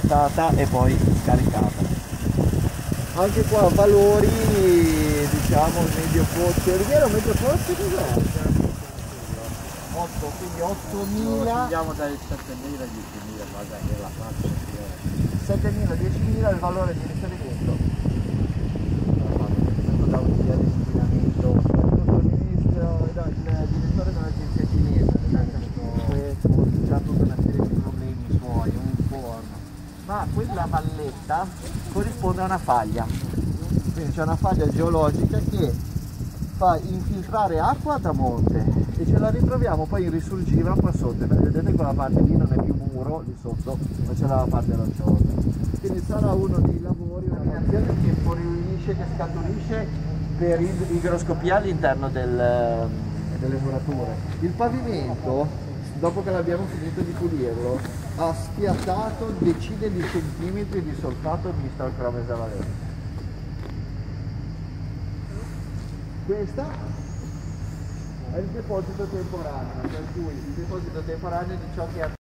trattata e poi scaricata. Anche qua valori, diciamo, il medio il vero medio pozzo cos'è? 8, quindi 8000, Andiamo dai 7.000 ai 10.000, guarda che la faccia 7000, 10.000 il valore di riferimento. da un via di inquinamento. Il ministro, no, il direttore dell'agenzia cinese questo ha tutta una serie di problemi suoi, un forno. Ma quella valletta corrisponde a una faglia. Quindi c'è una faglia geologica che fa infiltrare acqua da monte e ce la ritroviamo poi in risurgiva qua sotto. Vedete quella parte lì non è più muro lì sotto, ma c'è la parte rocciosa. Quindi sarà uno dei lavori, una reazione che fuoriunisce, che scaturisce per igroscopia all'interno del, delle murature. Il pavimento, dopo che l'abbiamo finito di pulirlo, ha spiattato decine di centimetri di solfato misto al cromesa valente. Questa è il deposito temporaneo, per cui il deposito temporaneo di ciò che ha